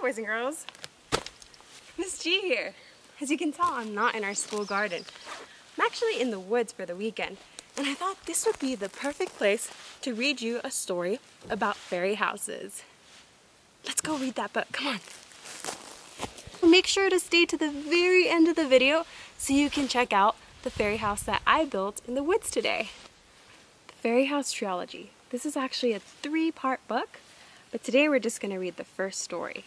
Boys and girls. Miss G here. As you can tell, I'm not in our school garden. I'm actually in the woods for the weekend, and I thought this would be the perfect place to read you a story about fairy houses. Let's go read that book. Come on. Make sure to stay to the very end of the video so you can check out the fairy house that I built in the woods today. The Fairy House Trilogy. This is actually a three-part book, but today we're just going to read the first story.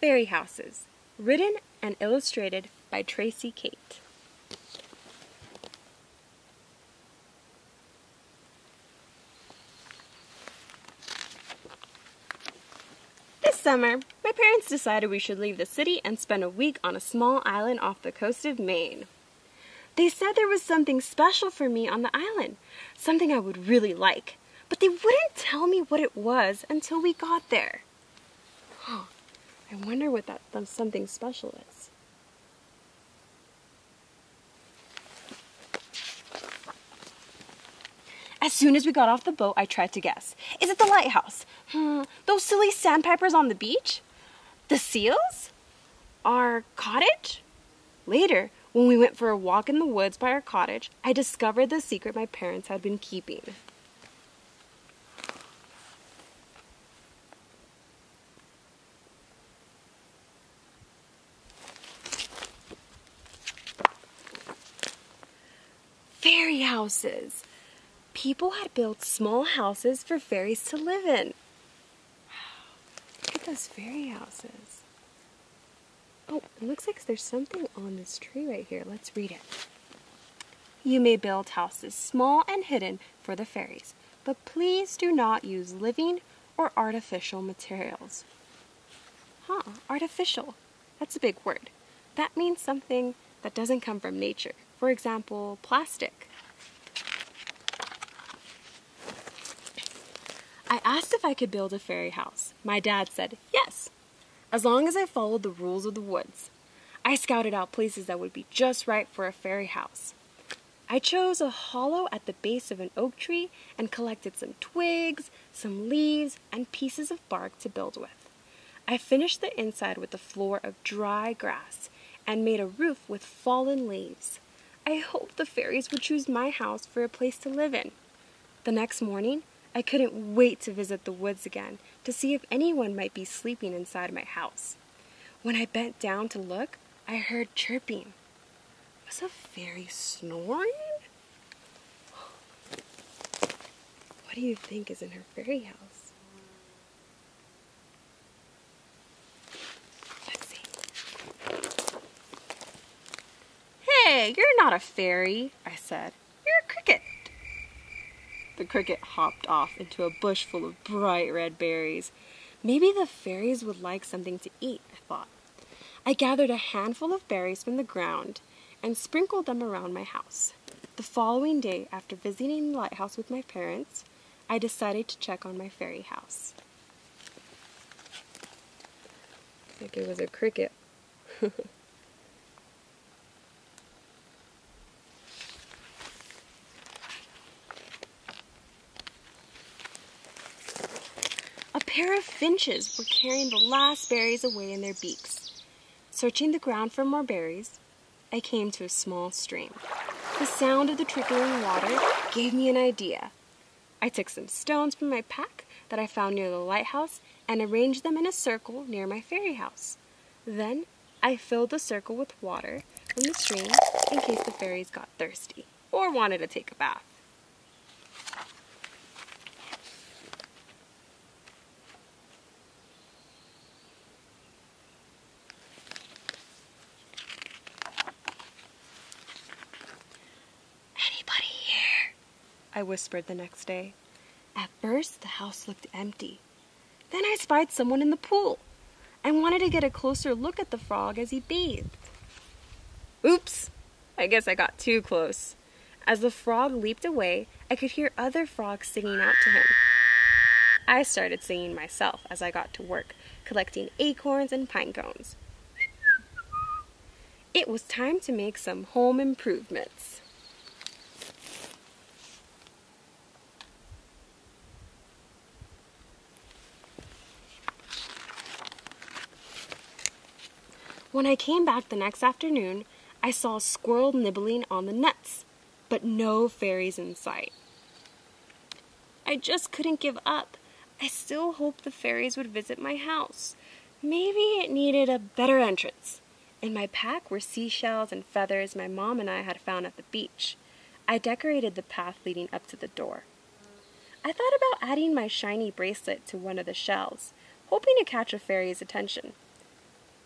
Fairy Houses, written and illustrated by Tracy Kane. This summer, my parents decided we should leave the city and spend a week on a small island off the coast of Maine. They said there was something special for me on the island, something I would really like, but they wouldn't tell me what it was until we got there. Oh, I wonder what that something special is. As soon as we got off the boat, I tried to guess. Is it the lighthouse? Hmm, those silly sandpipers on the beach? The seals? Our cottage? Later, when we went for a walk in the woods by our cottage, I discovered the secret my parents had been keeping. Fairy houses. People had built small houses for fairies to live in. Wow, look at those fairy houses. Oh, it looks like there's something on this tree right here. Let's read it. You may build houses small and hidden for the fairies, but please do not use living or artificial materials. Huh, artificial. That's a big word. That means something that doesn't come from nature. For example, plastic. I asked if I could build a fairy house. My dad said yes, as long as I followed the rules of the woods. I scouted out places that would be just right for a fairy house. I chose a hollow at the base of an oak tree and collected some twigs, some leaves, and pieces of bark to build with. I finished the inside with a floor of dry grass and made a roof with fallen leaves. I hoped the fairies would choose my house for a place to live in. The next morning, I couldn't wait to visit the woods again to see if anyone might be sleeping inside my house. When I bent down to look, I heard chirping. Was a fairy snoring? What do you think is in her fairy house? Let's see. Hey, you're not a fairy, I said. You're a cricket. The cricket hopped off into a bush full of bright red berries. Maybe the fairies would like something to eat, I thought. I gathered a handful of berries from the ground and sprinkled them around my house. The following day, after visiting the lighthouse with my parents, I decided to check on my fairy house. Like it was a cricket. pair of finches were carrying the last berries away in their beaks. Searching the ground for more berries, I came to a small stream. The sound of the trickling water gave me an idea. I took some stones from my pack that I found near the lighthouse and arranged them in a circle near my fairy house. Then I filled the circle with water from the stream in case the fairies got thirsty or wanted to take a bath. I whispered the next day. At first, the house looked empty. Then I spied someone in the pool. I wanted to get a closer look at the frog as he bathed. Oops! I guess I got too close. As the frog leaped away, I could hear other frogs singing out to him. I started singing myself as I got to work, collecting acorns and pine cones. It was time to make some home improvements. When I came back the next afternoon, I saw a squirrel nibbling on the nuts, but no fairies in sight. I just couldn't give up. I still hoped the fairies would visit my house. Maybe it needed a better entrance. In my pack were seashells and feathers my mom and I had found at the beach. I decorated the path leading up to the door. I thought about adding my shiny bracelet to one of the shells, hoping to catch a fairy's attention.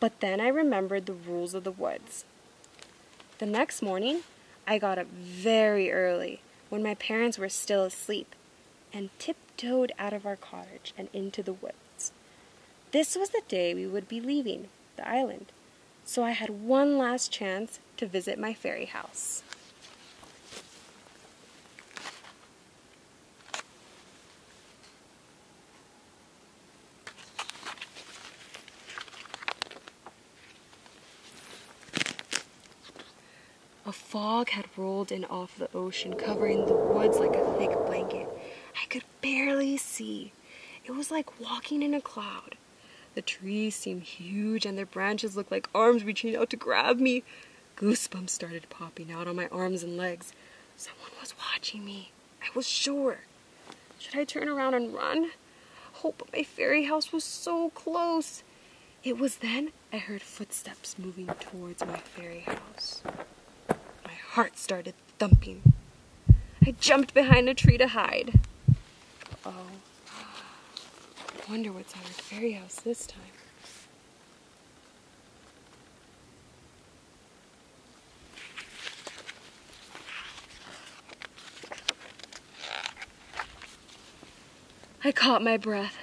But then I remembered the rules of the woods. The next morning, I got up very early when my parents were still asleep and tiptoed out of our cottage and into the woods. This was the day we would be leaving the island, so I had one last chance to visit my fairy house. Fog had rolled in off the ocean, covering the woods like a thick blanket. I could barely see. It was like walking in a cloud. The trees seemed huge, and their branches looked like arms reaching out to grab me. Goosebumps started popping out on my arms and legs. Someone was watching me. I was sure. Should I turn around and run? Oh, but my fairy house was so close. It was then I heard footsteps moving towards my fairy house heart started thumping. I jumped behind a tree to hide. Oh, I wonder what's on our fairy house this time. I caught my breath.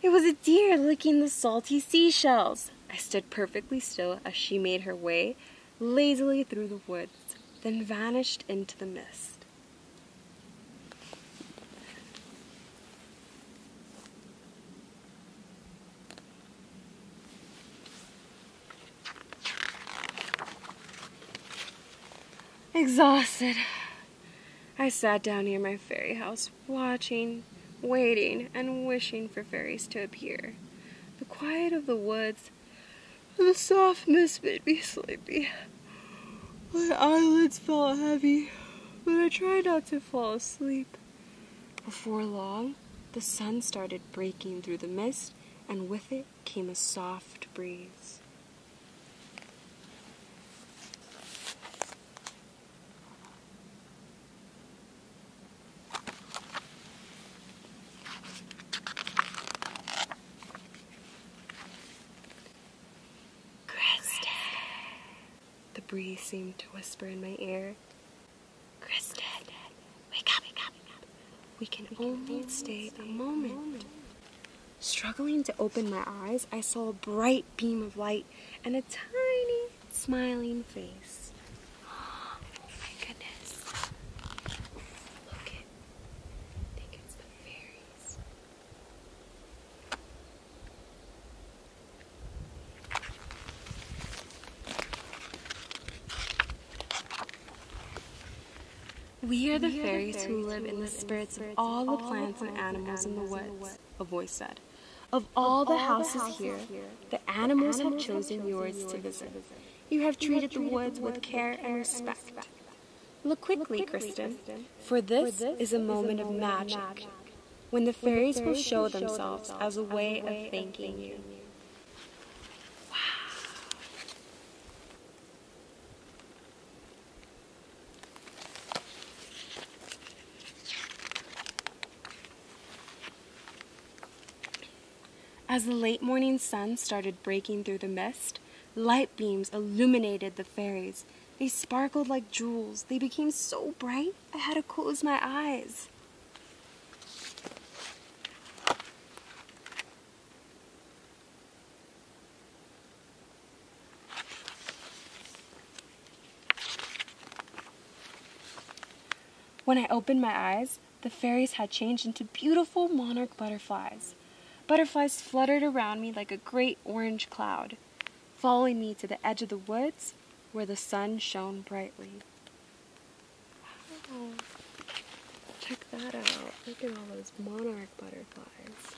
It was a deer licking the salty seashells. I stood perfectly still as she made her way lazily through the woods then vanished into the mist. Exhausted, I sat down near my fairy house, watching, waiting, and wishing for fairies to appear. The quiet of the woods, and the soft mist made me sleepy. My eyelids felt heavy, but I tried not to fall asleep. Before long, the sun started breaking through the mist, and with it came a soft breeze. Breeze seemed to whisper in my ear. Kristen, wake up, wake up, wake up. We can we only can stay, stay a moment. moment. Struggling to open my eyes, I saw a bright beam of light and a tiny, smiling face. We are the fairies who live in the spirits of all the plants and animals in the woods, a voice said. Of all the houses here, the animals have chosen yours to visit. You have treated the woods with care and respect. Look quickly, Kristen, for this is a moment of magic, when the fairies will show themselves as a way of thanking you. As the late morning sun started breaking through the mist, light beams illuminated the fairies. They sparkled like jewels. They became so bright, I had to close my eyes. When I opened my eyes, the fairies had changed into beautiful monarch butterflies. Butterflies fluttered around me like a great orange cloud, following me to the edge of the woods where the sun shone brightly. Wow. Check that out. Look at all those monarch butterflies.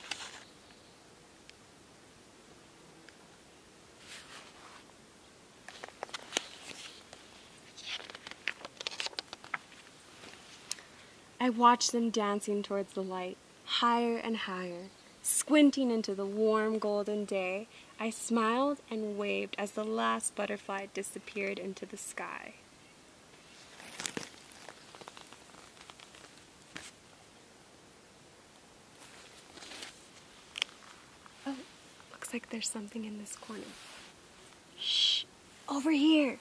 I watched them dancing towards the light, higher and higher, Squinting into the warm golden day, I smiled and waved as the last butterfly disappeared into the sky. Oh, looks like there's something in this corner. Shh, over here.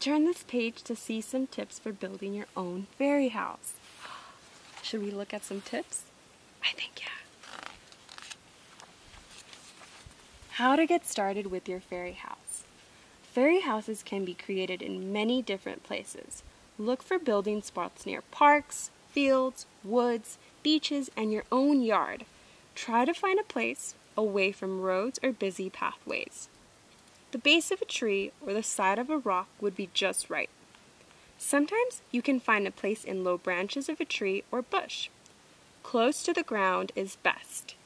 Turn this page to see some tips for building your own fairy house. Should we look at some tips? I think, yeah. How to get started with your fairy house. Fairy houses can be created in many different places. Look for building spots near parks, fields, woods, beaches, and your own yard. Try to find a place away from roads or busy pathways. The base of a tree or the side of a rock would be just right. Sometimes you can find a place in low branches of a tree or bush. Close to the ground is best.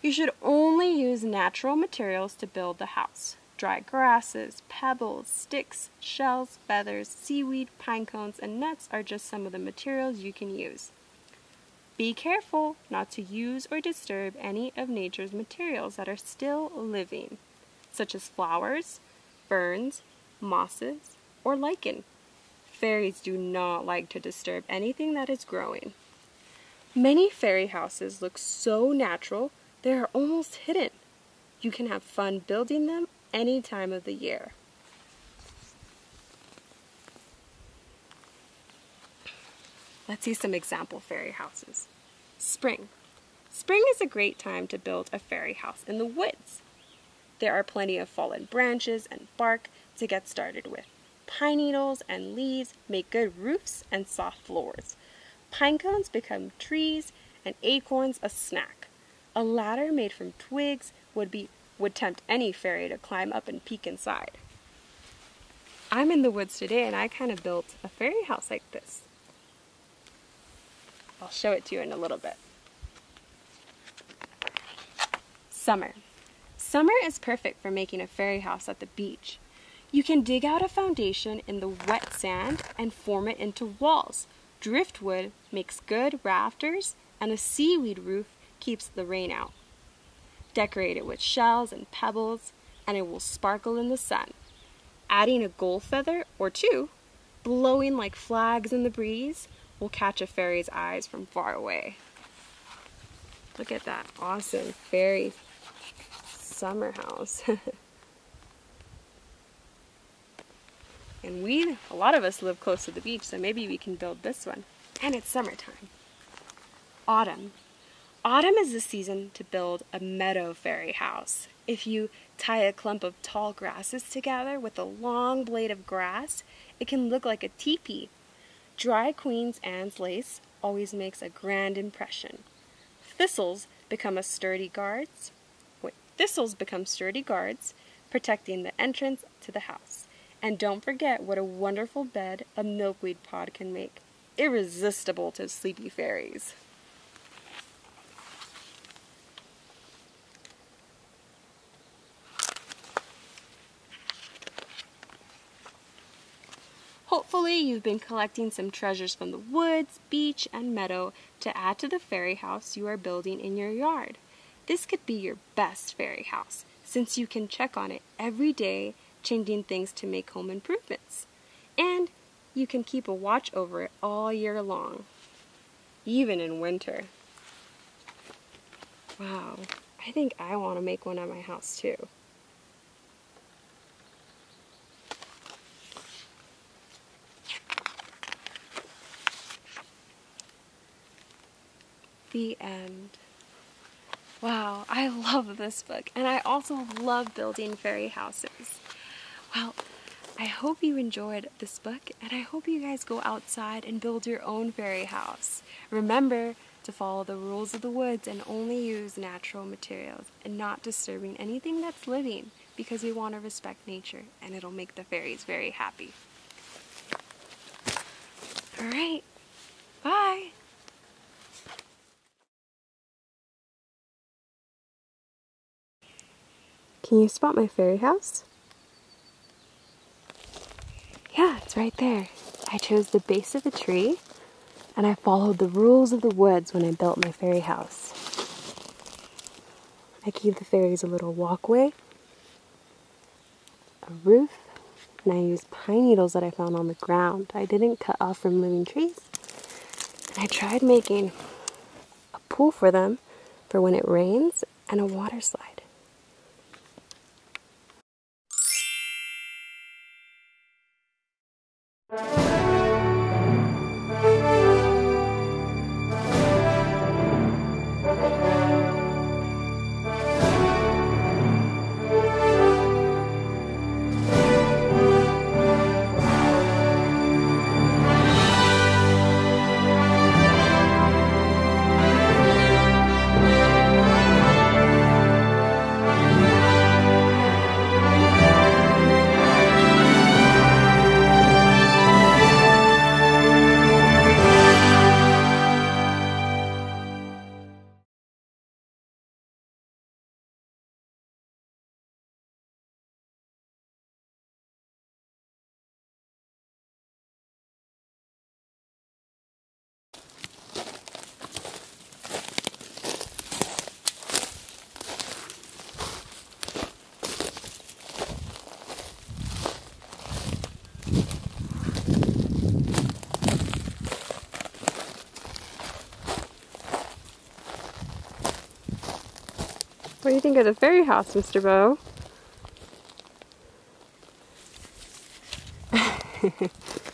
You should only use natural materials to build the house. Dry grasses, pebbles, sticks, shells, feathers, seaweed, pine cones, and nuts are just some of the materials you can use. Be careful not to use or disturb any of nature's materials that are still living, such as flowers, ferns, mosses, or lichen. Fairies do not like to disturb anything that is growing. Many fairy houses look so natural they are almost hidden. You can have fun building them any time of the year. Let's see some example fairy houses. Spring. Spring is a great time to build a fairy house in the woods. There are plenty of fallen branches and bark to get started with. Pine needles and leaves make good roofs and soft floors. Pine cones become trees and acorns a snack. A ladder made from twigs would be would tempt any fairy to climb up and peek inside. I'm in the woods today and I kind of built a fairy house like this. I'll show it to you in a little bit. Summer. Summer is perfect for making a fairy house at the beach. You can dig out a foundation in the wet sand and form it into walls. Driftwood makes good rafters, and a seaweed roof keeps the rain out. Decorate it with shells and pebbles, and it will sparkle in the sun. Adding a gold feather or two, blowing like flags in the breeze, will catch a fairy's eyes from far away. Look at that awesome fairy summer house. and we, a lot of us live close to the beach, so maybe we can build this one. And it's summertime. Autumn. Autumn is the season to build a meadow fairy house. If you tie a clump of tall grasses together with a long blade of grass, it can look like a teepee. Dry Queen's Anne's lace always makes a grand impression. Thistles become a sturdy guards. Wait, thistles become sturdy guards, protecting the entrance to the house. And don't forget what a wonderful bed a milkweed pod can make. Irresistible to sleepy fairies. Hopefully, you've been collecting some treasures from the woods, beach, and meadow to add to the fairy house you are building in your yard. This could be your best fairy house since you can check on it every day, changing things to make home improvements. And you can keep a watch over it all year long, even in winter. Wow, I think I want to make one at my house too. The end. Wow, I love this book, and I also love building fairy houses. Well, I hope you enjoyed this book, and I hope you guys go outside and build your own fairy house. Remember to follow the rules of the woods and only use natural materials and not disturbing anything that's living because we want to respect nature and it'll make the fairies very happy. All right, bye. Can you spot my fairy house? Yeah, it's right there. I chose the base of a tree. and I followed the rules of the woods when I built my fairy house. I gave the fairies a little walkway, a roof, and I used pine needles that I found on the ground. I didn't cut off from living trees. And I tried making a pool for them for when it rains and a water slide. What do you think of the fairy house, Mr. Bow?